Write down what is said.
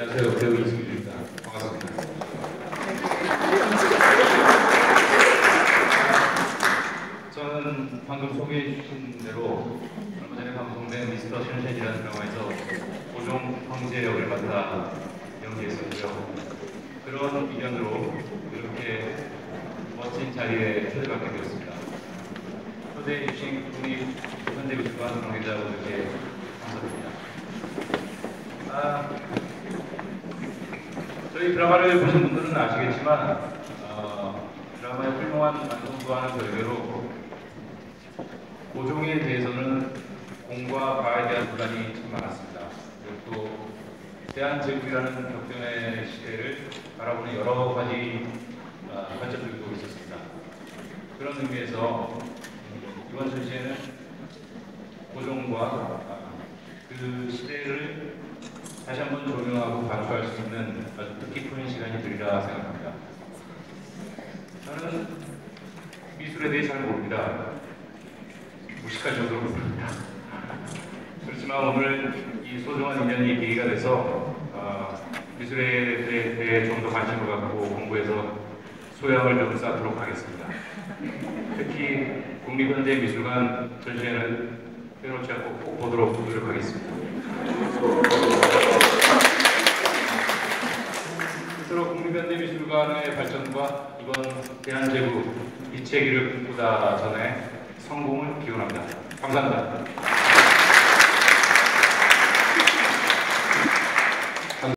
안녕하세요. 배우 이승준입니다. 반갑습니다. 저는 방금 소개해 주신 대로 얼마 전에 방송된 미스터 션션이라는 드라마에서 고종 황제 역을 맡아 연기했었고요. 그런 인연으로 이렇게 멋진 자리에 초대받게 되었습니다. 초대해 주신 국립 현대미술관 관계자분들께 감사드립니다. 아, 저희 드라마를 보신 분들은 아시겠지만 어, 드라마의 훌륭한 완성도와는 별개로 고종에 대해서는 공과 과에 대한 논란이 참 많았습니다. 그리고 또 대한제국이라는 격변의 시대를 바라보는 여러 가지 어, 관점들도 있었습니다. 그런 의미에서 음, 이번 전시회는 고종과 아, 그 시대를 다시 한번 조명하고 반추할 수 있는 아주 뜻깊은 시간이 되리라 생각합니다. 저는 미술에 대해 잘 모릅니다. 무식할 정도로 모릅니다. 그렇지만 오늘 이 소중한 인연이 계기가 돼서 어, 미술에 대해 좀 더 관심을 갖고 공부해서 소양을 좀 쌓도록 하겠습니다. 특히 국립현대미술관 전시회는 빼놓지 않고 꼭 보도록 노력하겠습니다. 스스로 국립현대미술관의 발전과 이번 대한제국 이체기를 꿈꾸다 전에 성공을 기원합니다. 감사합니다.